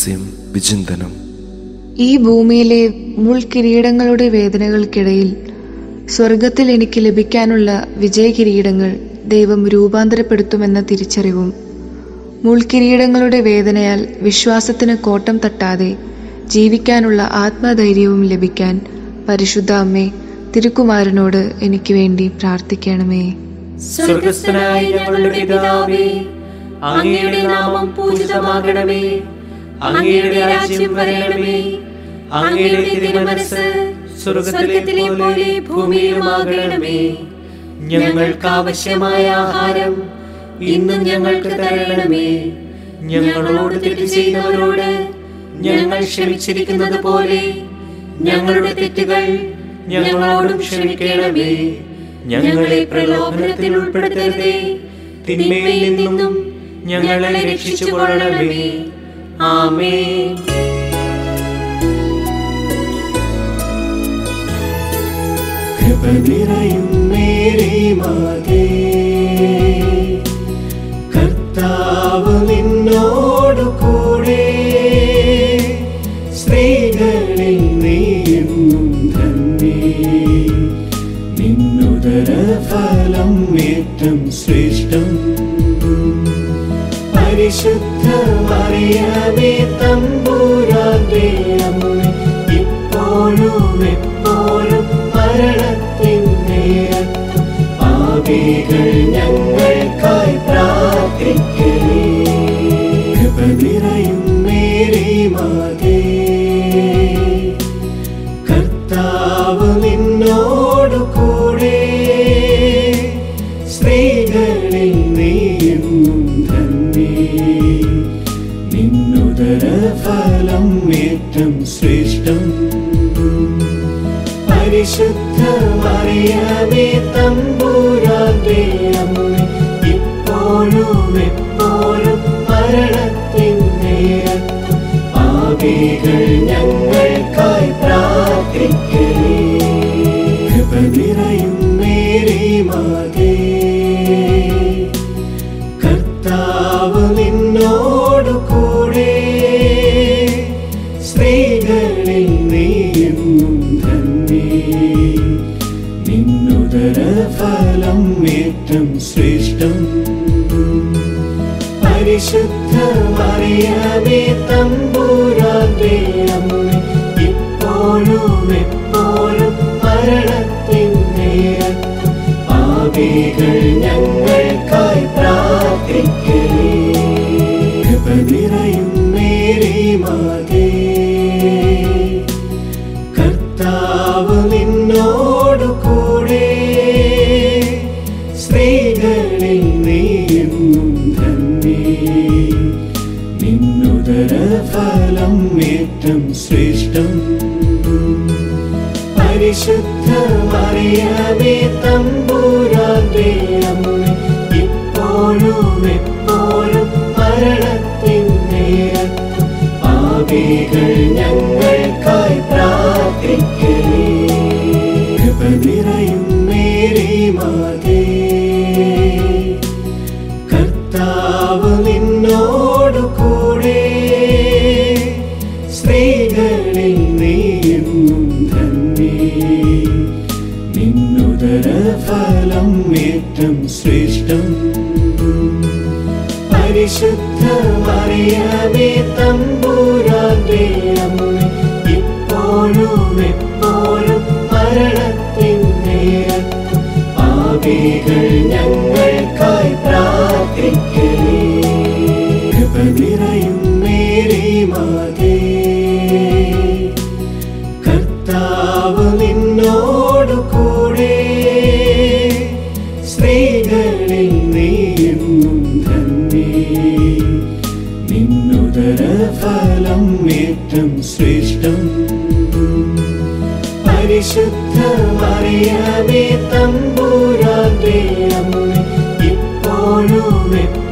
രഹസ്യം വിചിന്തനം. ഈ ഭൂമിയിലെ മുൾക്കിരീടങ്ങളുടെ വേദനകൾക്കിടയിൽ സ്വർഗത്തിൽ എനിക്ക് ലഭിക്കാനുള്ള വിജയകിരീടങ്ങൾ ദൈവം രൂപാന്തരപ്പെടുത്തുമെന്ന തിരിച്ചറിവും മുൾക്കിരീടങ്ങളുടെ വേദനയാൽ വിശ്വാസത്തിന് കോട്ടം തട്ടാതെ ജീവിക്കാനുള്ള ആത്മധൈര്യവും ലഭിക്കാൻ പരിശുദ്ധ അമ്മേ തിരുക്കുമാരനോട് എനിക്ക് വേണ്ടി പ്രാർത്ഥിക്കണമേ. സ്വർഗസ്ഥനായ ഞങ്ങളുടെ പിതാവേ അങ്ങയുടെ നാമം പൂജിതമാകണമേ. അങ്ങയുടെ രാജ്യം വരണമേ. അങ്ങയുടെ തിരുമനസ് സ്വർഗത്തിലെ പോലെ ഭൂമിയിലുമാകണമേ. ഞങ്ങൾക്ക് ആവശ്യമായ ആഹാരം ഇന്നും ഞങ്ങൾക്ക് തരണമേ. ഞങ്ങളോട് തെറ്റ് ചെയ്യുന്നവരോട് ഞങ്ങൾ ക്ഷമിച്ചിരിക്കുന്നത് പോലെ ഞങ്ങളുടെ തെറ്റുകൾ ഞങ്ങളോടും ക്ഷമിക്കണമേ. ഞങ്ങളെ പ്രലോഭനത്തിൽ ഉൾപ്പെടുത്തരുതേ. തിന്മയിൽ നിന്നും ഞങ്ങളെ രക്ഷിച്ചുകൊള്ളണമേ. ആമേൻ. കൃപ നിറയും മേരി മാതേ കർത്താവ് നിന്നോടു കൂടെ. സ്ത്രീകളിൽ നീയെന്നും ധന്യേ നിന്നുദര ഫലം ഏറ്റം ശ്രേഷ്ഠം. പരിശുദ്ധ മറിയമേ തമ്പൂരാന്റെ അമ്മ. ഇപ്പോഴും എപ്പോഴും മരണത്തിൻ നേരത്തും പാപികൾ ഞങ്ങൾക്കായി പ്രാർത്ഥിക്കേ. हमेतम् ഇപ്പോഴും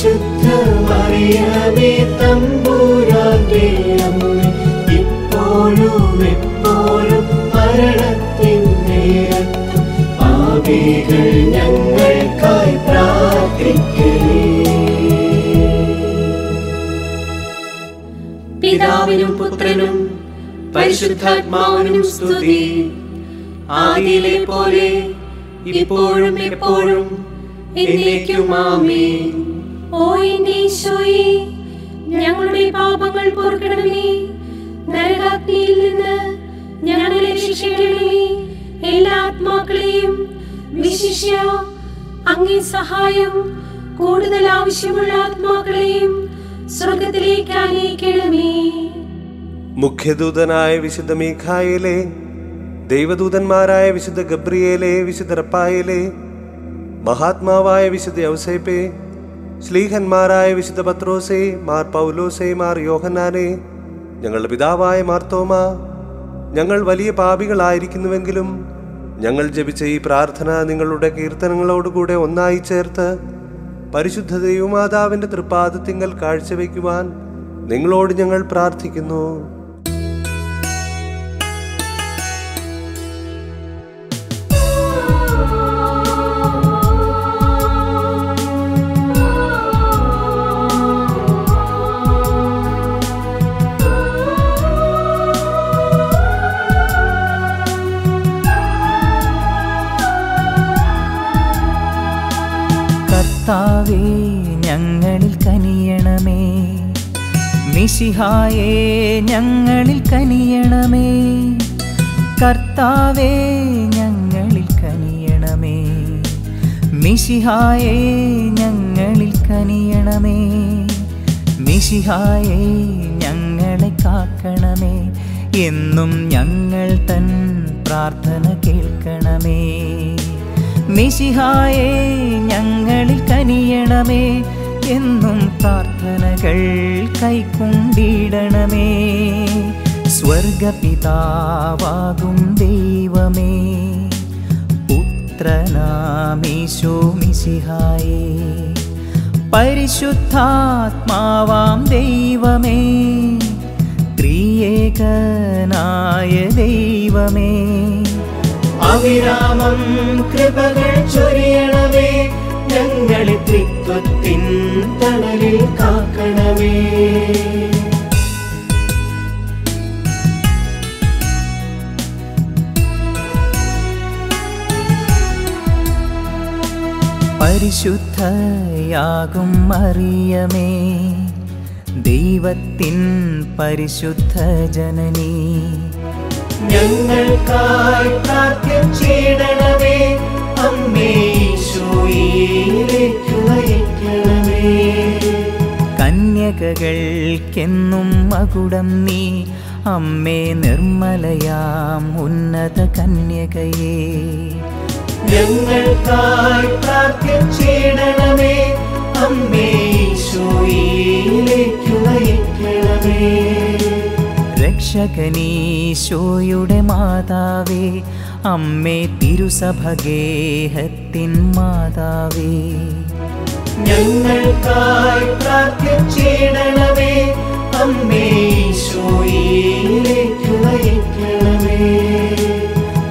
പരിശുദ്ധ മറിയമേ തമ്പൂരാന്റെ അമ്മ ഇപ്പോഴും എപ്പോഴും മരണത്തിൻ നേരത്തും പാപികൾ ഞങ്ങൾക്കായി പ്രാർത്ഥിക്കേ. പിതാവിനും പുത്രനും പരിശുദ്ധാത്മാവിനും സ്തുതി. ആദിയിലെ പോലെ ഇപ്പോഴും എപ്പോഴും എന്നേക്കും ആമേൻ ഓ എന്റെ ഞങ്ങളുടെ പാപങ്ങൾ പൊറുക്കണമേ. നരകാഗ്നിയിൽ നിന്ന് ഞങ്ങളെ രക്ഷിക്കണമേ. എല്ലാ ആത്മാക്കളെയും വിശിഷ്യ അങ്ങേ സഹായം കൂടുതൽ ആവശ്യമുള്ള ആത്മാക്കളെയും സ്വർഗത്തിലേക്ക് അനയിക്കണമേ മുഖ്യദൂതനായ വിശുദ്ധ മീഖായിലെ ദൈവദൂതന്മാരായ വിശുദ്ധ ഗബ്രിയേലെ വിശുദ്ധ റപ്പായിലെ മഹാത്മാവായ വിശുദ്ധ ഔസേപ്പെ ശ്ലീഹന്മാരായ വിശുദ്ധ പത്രോസേ മാർ പൗലോസേ മാർ യോഹന്നാനെ ഞങ്ങളുടെ പിതാവായ മാർത്തോമ ഞങ്ങൾ വലിയ പാപികളായിരിക്കുന്നുവെങ്കിലും ഞങ്ങൾ ജപിച്ച ഈ പ്രാർത്ഥന നിങ്ങളുടെ കീർത്തനങ്ങളോടുകൂടെ ഒന്നായി ചേർത്ത് പരിശുദ്ധ ദൈവമാതാവിന്റെ തൃപ്പാദത്തിങ്കൽ കാഴ്ചവെക്കുവാൻ നിങ്ങളോട് ഞങ്ങൾ പ്രാർത്ഥിക്കുന്നു. മിശിഹായേ ഞങ്ങളിൽ കനിയണമേ. കർത്താവേ ഞങ്ങളിൽ കനിയണമേ. മിശിഹായേ ഞങ്ങളിൽ കനിയണമേ. മിശിഹായേ ഞങ്ങളെ കാക്കണമേ. എന്നും ഞങ്ങൾ തൻ പ്രാർത്ഥന കേൾക്കണമേ. മിശിഹായേ ഞങ്ങളിൽ കനിയണമേ. എന്നും പ്രാർത്ഥനകൾ കൈക്കൊണ്ടിടണമേ. സ്വർഗപിതാവാകും ദൈവമേ. പുത്രനാമീശോ മിശിഹായേ. പരിശുദ്ധാത്മാവാം ദൈവമേ. ത്രിയേകനായ ദൈവമേ. അവിരാമം കൃപകൾ ചൊരിയണമേ. ഞങ്ങളെ ത്രിത്വത്തിൻ തണലിൽ കാക്കണമേ. പരിശുദ്ധയാകും മറിയമേ ദൈവത്തിൻ പരിശുദ്ധ ജനനീ. ഞങ്ങൾക്കായി പ്രാർത്ഥിച്ചിടണമേ. നയിക്കണമേ കന്യകകൾക്കെന്നും മകുടം നീ അമ്മേ നിർമ്മലയാം ഉന്നത കന്യകയെ. ഞങ്ങൾക്കായി പ്രാർത്ഥിച്ചിടണമേ അമ്മേ ഈശോയിലേക്ക് നയിക്കണമേ. രക്ഷകനീശോയുടെ മാതാവേ അമ്മേ തിരുസഭഗേഹത്തിൻ മാതാവേ. ഞങ്ങൾക്കായി പ്രാർത്ഥിച്ചിടണമേ. അമ്മേ ഈശോയിലേക്ക് നയിക്കണമേ.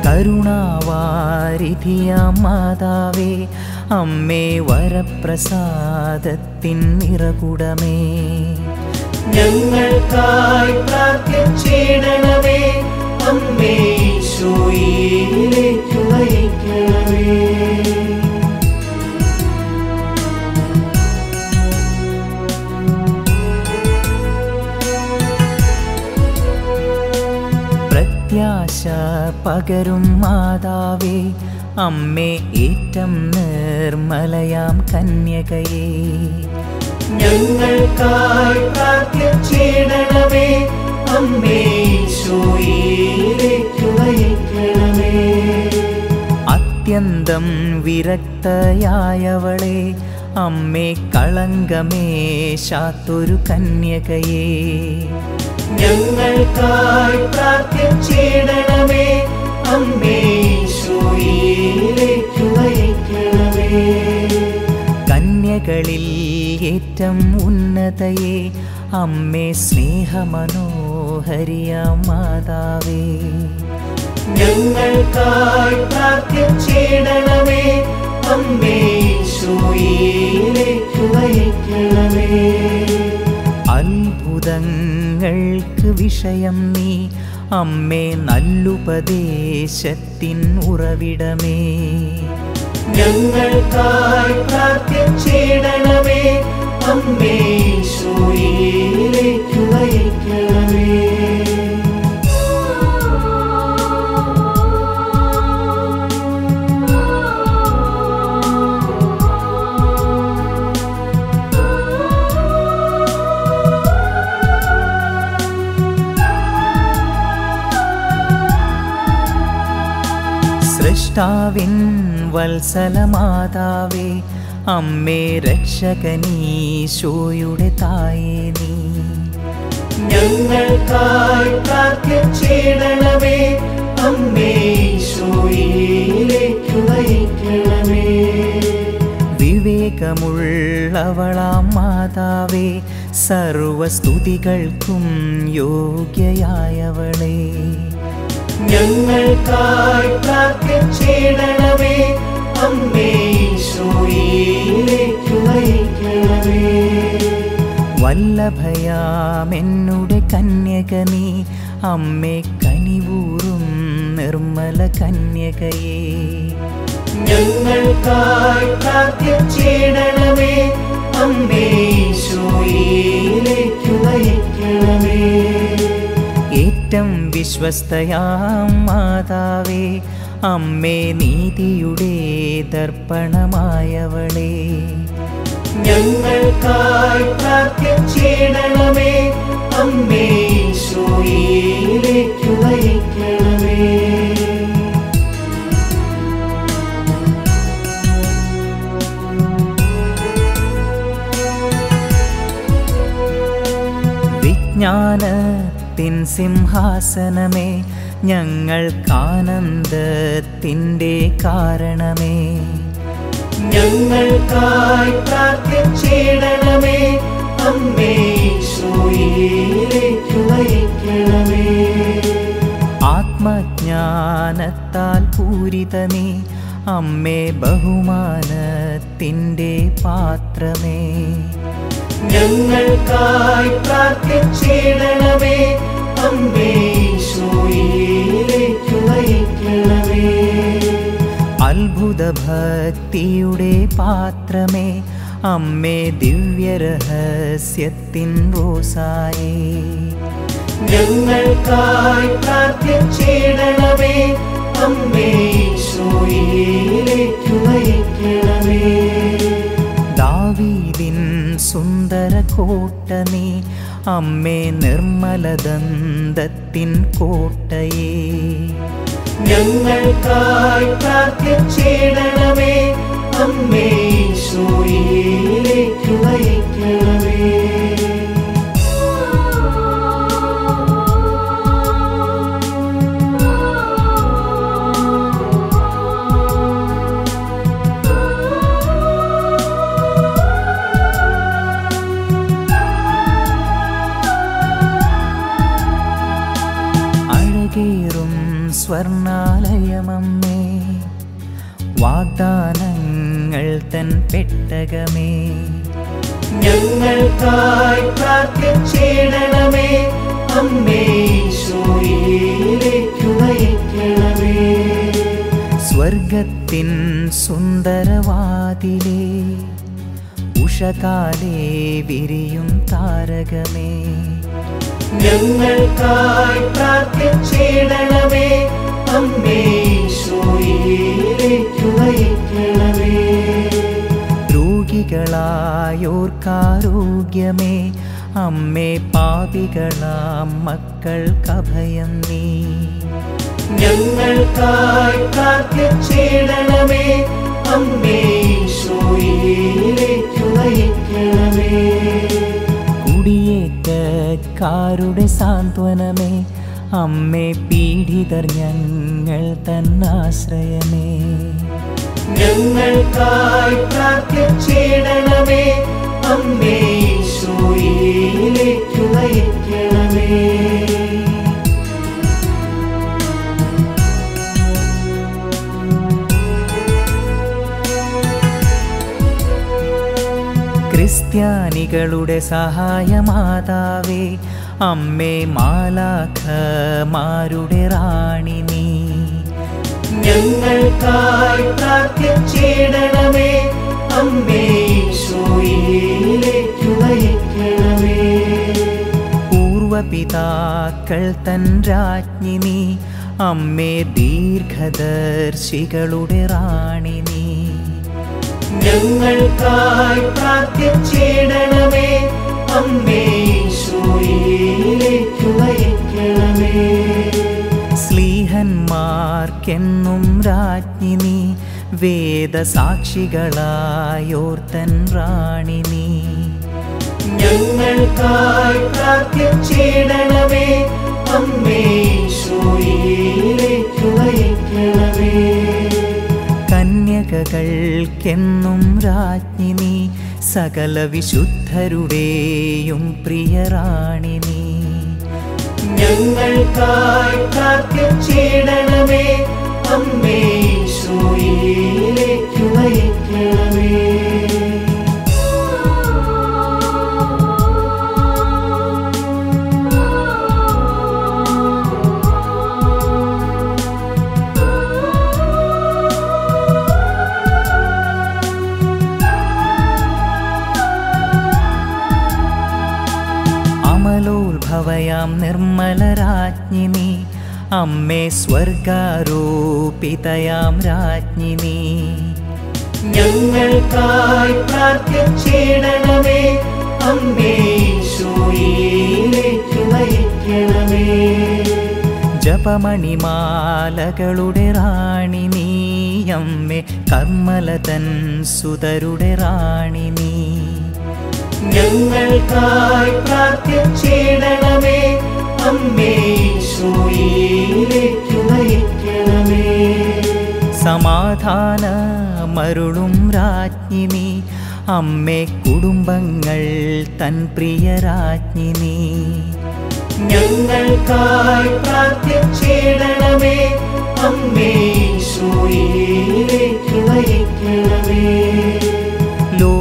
കരുണാവാരിധിയാം മാതാവേ അമ്മേ വരപ്രസാദത്തിൻ നിറകുടമേ. ഞങ്ങൾക്കായി പ്രാർത്ഥിച്ചിടണമേ. നയിക്കണമേ. പ്രത്യാശ പകരും മാതാവേ അമ്മേ ഏറ്റം നിർമ്മലയാം കന്യകയേ. ഞങ്ങൾക്കായി പ്രാർത്ഥിച്ചിടണമേ അമ്മേ അത്യന്തം വിരക്തയായവളെ അമ്മേ കളങ്കമേ ശാത്തൊരു കന്യകയെ. ഞങ്ങൾക്കായി പ്രാർത്ഥിച്ചിടണമേ അമ്മേ കന്യകളിൽ ഏറ്റം ഉന്നതയെ അമ്മേ സ്നേഹമനോഹരിയാം മാതാവേ. ഞങ്ങൾക്കായി പ്രാർത്ഥിച്ചിടണമേ അമ്മേ ഈശോയിലേക്ക് നയിക്കണമേ. അത്ഭുതങ്ങൾക്ക് വിഷയം നീ. അമ്മേ നല്ലുപദേശത്തിൻ ഉറവിടമേ. ഞങ്ങൾക്കായി പ്രാർത്ഥിച്ചിടണമേ അമ്മേ ഈശോയിലേക്ക് നയിക്കണമേ സൃഷ്ടാവിൻ വത്സലമാതാവേ അമ്മേ രക്ഷകനീശോയുടെ തായേ നീ. ഞങ്ങൾക്കായി പ്രാർത്ഥിച്ചിടണമേ. അമ്മേ ഈശോയിലേക്ക് നയിക്കണമേ. വിവേകമുള്ളവളാം മാതാവേ സർവസ്തുതികൾക്കും യോഗ്യയായവളെ. ഞങ്ങൾക്കായി പ്രാർത്ഥിച്ചിടണമേ. അമ്മേ നയിക്കണമേ വല്ലഭയാമെന്നുടെ കന്യക നീ അമ്മേ കനിവൂറും നിർമ്മല കന്യകയേ. ഞങ്ങൾക്കായി പ്രാർത്ഥിച്ചിടണമേ അമ്മേ ഈശോയിലേക്ക് നയിക്കണമേ. ഏറ്റം വിശ്വസ്തയാം മാതാവേ അമ്മേ നീതിയുടെ ദർപ്പണമായവളേ. ഞങ്ങൾക്കായി പ്രാർത്ഥിച്ചിടണമേ അമ്മേ ഈശോയിലേക്ക് നയിക്കണമേ വിജ്ഞാനത്തിൻ സിംഹാസനമേ ഞങ്ങൾക്കാനന്ദത്തിന്റെ കാരണമേ. ഞങ്ങൾക്കായി പ്രാർത്ഥിച്ചിടണമേ. അമ്മേ ഈശോയിലേക്ക് നയിക്കണമേ. ആത്മജ്ഞാനത്താൽ പൂരിതമേ. അമ്മേ ബഹുമാനത്തിന്റെ പാത്രമേ. ഞങ്ങൾക്കായി പ്രാർത്ഥിച്ചിടണമേ. അമ്മേ ഈശോയിലേക്ക് നയിക്കണമേ. അത്ഭുത ഭക്തിയുടെ പാത്രമേ. അമ്മേ ദിവ്യരഹസ്യത്തിൻ റോസായേ. ഞങ്ങൾക്കായി പ്രാർത്ഥിച്ചിടണമേ അമ്മേ ഈശോയിലേക്കു നയിക്കണമേ. ദാവീദിൻ സുന്ദര കോട്ട നീ അമ്മേ നിർമ്മലദന്തത്തിൻ കോട്ടയേ. ഞങ്ങൾക്കായി പ്രാർത്ഥിച്ചിടണമേ. അമ്മേ ഈശോയിലേക്കു നയിക്കണമേ ഉഷകാലേ വിരിയും താരകമേ. ഞങ്ങൾക്കായി പ്രാർത്ഥിച്ചിടണമേ. അമ്മേ ഈശോയിലേക്കു നയിക്കണമേ. രോഗികളായോർക്കാരോഗ്യമേ അമ്മേ പാപികളാം മക്കൾക്കഭയം നീ. ഞങ്ങൾക്കായി പ്രാർത്ഥിച്ചിടണമേ. കുടിയേറ്റക്കാരുടെ സാന്ത്വനമേ അമ്മേ പീഡിതർ ഞങ്ങൾ തന്നാശ്രയമേ. ഞങ്ങൾക്കായി പ്രാർത്ഥിച്ചിടണമേ അമ്മേ ഈശോയിലേക്കു നയിക്കണമേ. ക്രിസ്ത്യാനികളുടെ സഹായമാതാവേ അമ്മേ മാലാഖമാരുടെ റാണി നീ. ഞങ്ങൾക്കായി പ്രാർത്ഥിച്ചിടണമേ അമ്മേ ഈശോയിലേക്കു നയിക്കണമേ. പൂർവപിതാക്കൾ തൻ രാജ്ഞി നീ അമ്മേ ദീർഘദർശികളുടെ റാണി നീ. ഞങ്ങൾക്കായി പ്രാർത്ഥിച്ചിടണമേ. അമ്മേ ഈശോയിലേക്കു നയിക്കണമേ. സ്ലീഹന്മാർക്കെന്നും രാജ്ഞിനി വേദസാക്ഷികളായോർത്തൻ റാണിനി ഞങ്ങൾക്കായി പ്രാർത്ഥിച്ചിടണമേ. അമ്മേ ഈശോയിലേക്കു നയിക്കണമേ. കന്യകകൾക്കെന്നും രാജ്ഞി നീ സകല വിശുദ്ധരുടെയും പ്രിയറാണി നീ ഞങ്ങൾക്കായി അമ്മേ ഈശോയിലേക്കു നയിക്കണമേ. അമലോത്ഭവയാം നിർമ്മലരാജ്ഞി നീ. അമ്മേ സ്വർഗാരോപിതയാം രാജ്ഞി നീ. ഞങ്ങൾക്കായി പ്രാർത്ഥിച്ചിടണമേ. അമ്മേ നയിക്കണമേ. ജപമണിമാലകളുടെ റാണി കർമ്മലതൻ സുതരുടെ റാണി നീ. ഞങ്ങൾക്കായി പ്രാർത്ഥിച്ചിടണമേ. അമ്മേ ഈശോയിലേക്കു നയിക്കണമേ. സമാധാന മരുളും രാജ്ഞി നീ അമ്മേ കുടുംബങ്ങൾ തൻ പ്രിയ രാജ്ഞി നീ ഞങ്ങൾക്കായി പ്രാർത്ഥിച്ചിടണമേ. അമ്മേ ഈശോയിലേക്കു നയിക്കണമേ.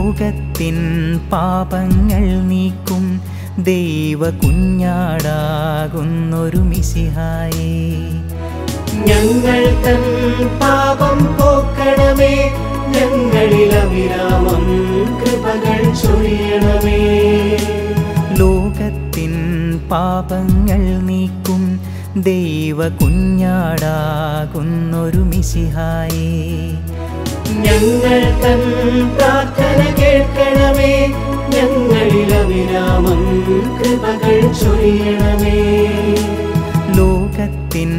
ലോകത്തിൻ പാപങ്ങൾ നീക്കും ദൈവ കുഞ്ഞാടാകുന്നൊരു മിസിഹായി ഞങ്ങൾ തൻ പാപം പോക്കണമേ ഞങ്ങളിൽ അവിരാമം കൃപകൾ ചൊരിയണമേ. ലോകത്തിൻ പാപങ്ങൾ നീക്കും ദൈവ കുഞ്ഞാടാകുന്നൊരു മിശിഹായേ. ഞങ്ങൾ തൻ പ്രാർത്ഥന കേൾക്കണമേ. ഞങ്ങളിൽ അവിരാമം കൃപകൾ ചൊരിയണമേ. ലോകത്തിൻ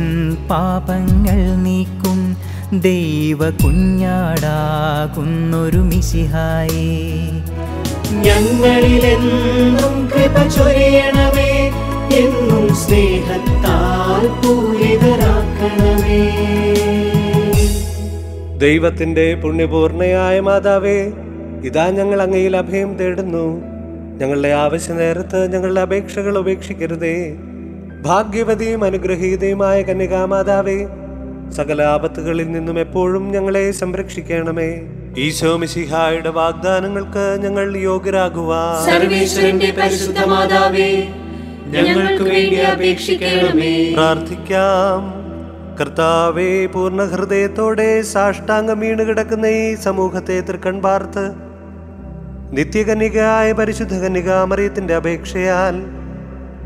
പാപങ്ങൾ നീക്കും ദൈവ കുഞ്ഞാടാകുന്നൊരു മിശിഹായേ. ഞങ്ങളിലെന്നും കൃപ ചൊരിയണമേ. എന്നും സ്നേഹത്താൽ പൂരിതരാക്കണമേ. ദൈവത്തിന്റെ പുണ്യപൂർണയായ മാതാവേ ഇതാ ഞങ്ങൾ അങ്ങയിൽ അഭയം തേടുന്നു. ഞങ്ങളുടെ ആവശ്യ നേരത്ത് ഞങ്ങളുടെ അപേക്ഷകൾ ഉപേക്ഷിക്കരുതേ. ഭാഗ്യവതിയും അനുഗ്രഹീതയുമായ കന്യകാമാതാവേ സകല ആപത്തുകളിൽ നിന്നും എപ്പോഴും ഞങ്ങളെ സംരക്ഷിക്കണമേ. ഈശോ മിശിഹായുടെ വാഗ്ദാനങ്ങൾക്ക് ഞങ്ങൾ യോഗ്യരാകുവാൻ. സർവേശ്വരന്റെ പരിശുദ്ധ മാതാവേ ഞങ്ങൾക്ക് വേണ്ടി അപേക്ഷിക്കണമേ. പ്രാർത്ഥിക്കാം. കർത്താവെ പൂർണ ഹൃദയത്തോടെ സാഷ്ടാംഗം വീണ് കിടക്കുന്ന ഈ സമൂഹത്തെ തൃക്കൺ പാർത്ത് നിത്യകന്യകയായ പരിശുദ്ധ കന്യകാമറിയത്തിന്റെ അപേക്ഷയാൽ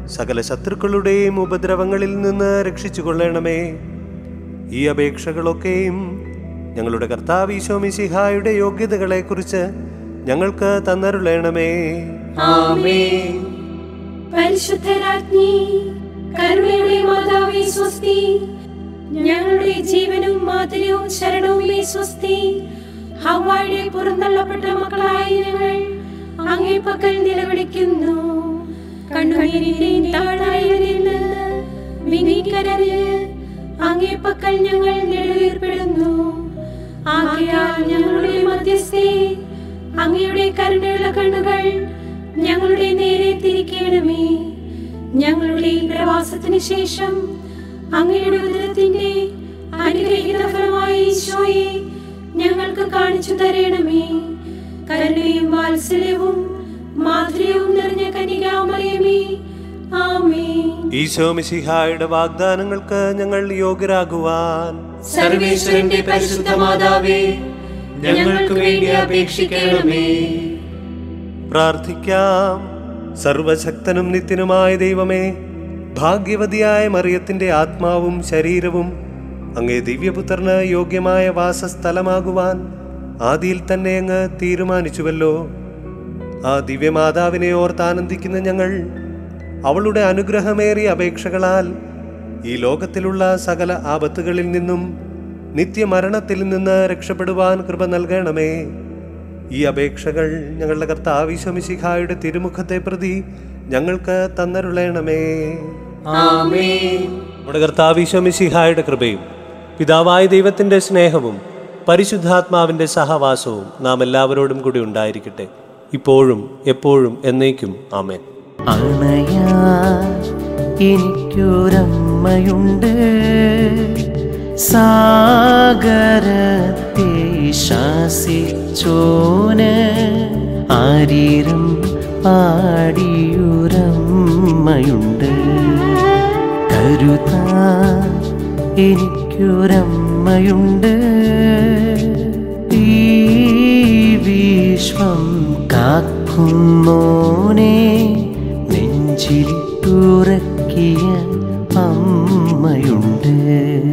സകല ശത്രുക്കളുടെയും ഉപദ്രവങ്ങളിൽ നിന്ന് രക്ഷിച്ചു കൊള്ളണമേ ഈ അപേക്ഷകളൊക്കെയും ഞങ്ങളുടെ കർത്താവ് ഈശോമിസിഹായുടെ യോഗ്യതകളെക്കുറിച്ച് ഞങ്ങൾക്ക് തന്നരുളേണമേ. പരിശുദ്ധരാജ്ഞി കരുണയുടെ മാതാവേ സ്വസ്തി ഞങ്ങളുടെ ജീവനും മാതിരിയും ശരണവുമേ സ്വസ്തി. ഹവായുടെ പുറന്തള്ളപ്പെട്ട മക്കളായ ഞങ്ങൾ അങ്ങേ പക്കൽ നിലവിളിക്കുന്നു. അങ്ങേ പക്കൽ ഞങ്ങൾ നെടുവീർപ്പെടുന്നു ആകയാൽ ഞങ്ങളുടെ മധ്യസ്ഥേ അങ്ങയുടെ കരുണയുള്ള കണ്ണുകൾ ഞങ്ങളുടെ നേരെ തിരിക്കണമേ. ഞങ്ങളുടെ പ്രവാസത്തിന് ശേഷം അങ്ങയുടെ ഉദരത്തിന്റെ അനുഗ്രഹീത ഫലമായ ഈശോയെ ഞങ്ങൾക്ക് കാണിച്ചു തരണമേ. കരുണയും വാത്സല്യവും മാധുര്യവും നിറഞ്ഞ കനികാമറിയമേ ഈശോ മിശിഹായുടെ വാഗ്ദാനങ്ങൾക്ക് ഞങ്ങൾ യോഗ്യരാകുവാൻ. സർവേശ്വരന്റെ പരിശുദ്ധ മാതാവേ ഞങ്ങൾക്ക് വേണ്ടി അപേക്ഷിക്കണമേ. പ്രാർത്ഥിക്കാം. സർവശക്തനും നിത്യനുമായ ദൈവമേ ഭാഗ്യവതിയായ മറിയത്തിന്റെ ആത്മാവും ശരീരവും അങ്ങേ ദിവ്യപുത്രന് യോഗ്യമായ വാസസ്ഥലമാകുവാൻ ആദിയിൽ തന്നെ അങ്ങ് തീരുമാനിച്ചുവല്ലോ. ആ ദിവ്യമാതാവിനെ ഓർത്ത് ആനന്ദിക്കുന്ന ഞങ്ങൾ അവളുടെ അനുഗ്രഹമേറിയ അപേക്ഷകളാൽ ഈ ലോകത്തിലുള്ള സകല ആപത്തുകളിൽ നിന്നും നിത്യമരണത്തിൽ നിന്ന് രക്ഷപ്പെടുവാൻ കൃപ നൽകണമേ. ഈ അപേക്ഷകൾ ഞങ്ങളുടെ കർത്താവിശ്വമിശിഖായുടെ തിരുമുഖത്തെ പ്രതി ഞങ്ങൾക്ക് തന്നരുളയണമേ. നമ്മുടെ കർത്താവിശ്വമിശിഹായുടെ കൃപയും പിതാവായ ദൈവത്തിന്റെ സ്നേഹവും പരിശുദ്ധാത്മാവിന്റെ സഹവാസവും നാം എല്ലാവരോടും കൂടി ഉണ്ടായിരിക്കട്ടെ. ഇപ്പോഴും എപ്പോഴും എന്നേക്കും. ആമേൻ. എനിക്കൊരമ്മയുണ്ട്. സാഗരത്തെ ശാസിച്ചോന് ആരീരം പാടിയൊരമ്മയുണ്ട്. കരുതാ എനിക്കൊരമ്മയുണ്ട്. ഈ വിശ്വം കാക്കുന്നോനെ നെഞ്ചിലിട്ടുറക്കിയ അമ്മയുണ്ട്.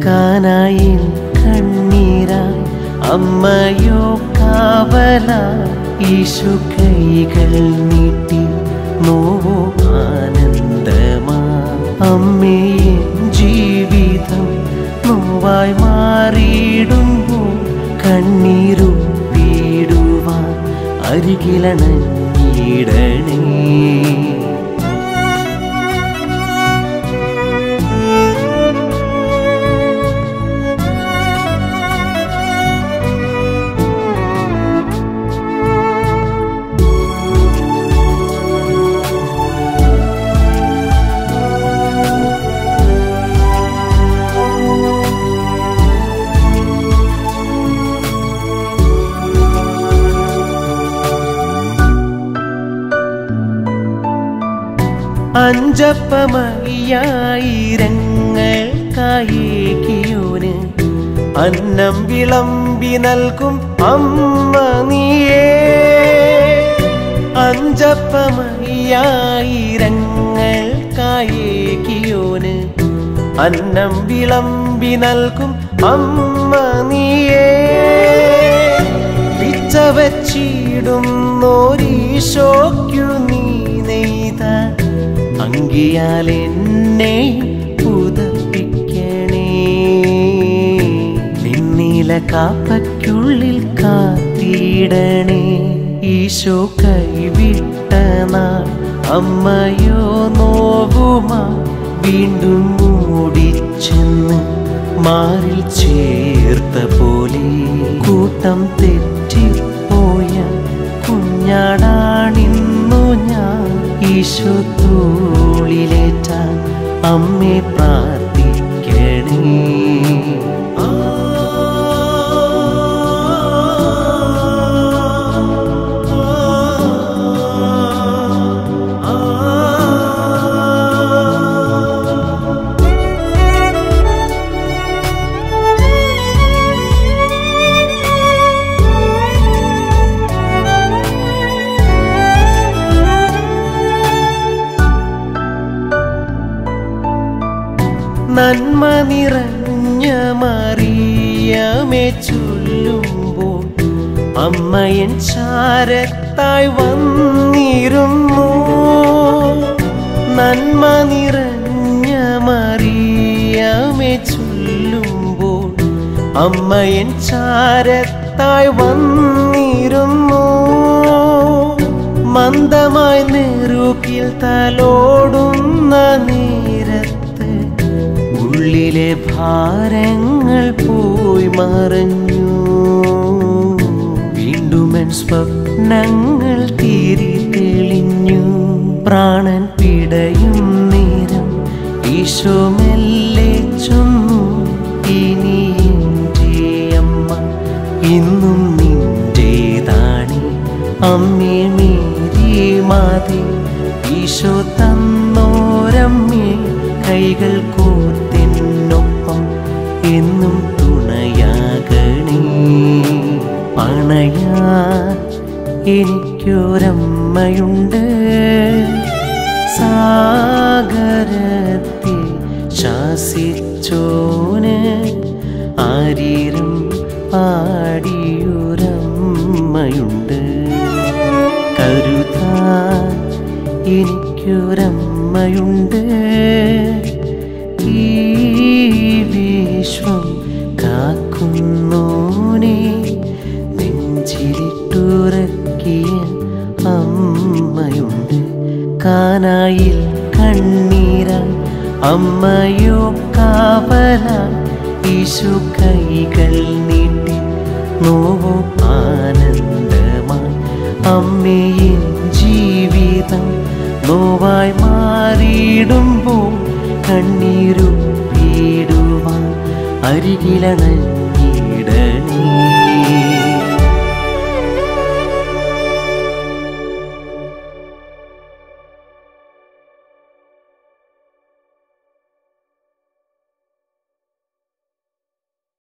കാനായിൽ കണ്ണീരാ അമ്മയോ കാവല ഈശു കൈകൾ നീട്ടി നോവോ ആനന്ദമാ. അമ്മേ ജീവിതം നോവായി മാറിയിടുമ്പോൾ കണ്ണീരു വീടുവാൻ അരികിലണഞ്ഞിടണേ. വിളമ്പി നൽകും അമ്മ നീയേ. അഞ്ചപ്പമയ്യായിരങ്ങൾക്കായേക്കിയോന് അന്നം വിളമ്പി നൽകും അമ്മ നീയേ. പിച്ച വച്ചിടുന്നോരീശോയ്ക്കു നീ നെയ്ത അങ്കിയാൽ എന്നെ കാപ്പയ്ക്കുള്ളിൽ കാത്തിടണേ. ഈശോ കൈവിട്ട നാൾ അമ്മയോ നോവുമാ. വീണ്ടും മൂടിച്ചെന്ന് മാറിൽ ചേർത്ത പോലെ. കൂട്ടം തെറ്റിപ്പോയ കുഞ്ഞാടാണിന്നു ഞാൻ. ഈശോ തോളിലേറ്റ അമ്മേ പ്രാർത്ഥിക്കണേ അമ്മയൻ ചാരത്തായി വന്നിരുന്നു. നന്മ നിറഞ്ഞ മറിയമേ ചൊല്ലുമ്പോൾ അമ്മയൻ ചാരത്തായി വന്നിരുന്നു. മന്ദമായി നെറുകിൽ തലോടുന്ന നേരത്ത് ഉള്ളിലെ ഭാരങ്ങൾ പോയി മറഞ്ഞു. സ്വപ്നങ്ങൾ തീരി തെളിഞ്ഞു. പ്രാണൻ പിടയും നേരം ഈശോ മെല്ലെ ചൊന്നു. ഇനി എന്റെ അമ്മ ഇന്നും നിന്റേതാണി അമ്മേ മേരി മാതേ ഈശോ തന്നോരമ്മേ കൈകൾ കോർത്തെന്നൊപ്പം എനിക്കൊരമ്മയുണ്ട്. സാഗരത്തിൽ ശാസിച്ചോന് ആരീരം പാടിയൊരമ്മയുണ്ട്. കരുതാൻ എനിക്കൊരമ്മയുണ്ട്. അമ്മയോ കാവല ഈശു കൈകൾ നീട്ടി നോവോ ആനന്ദമായി. അമ്മയും ജീവിതം നോവായി മാറിയിടുമ്പോൾ കണ്ണീരും വീടുവാൻ. അരികിലണഞ്ഞ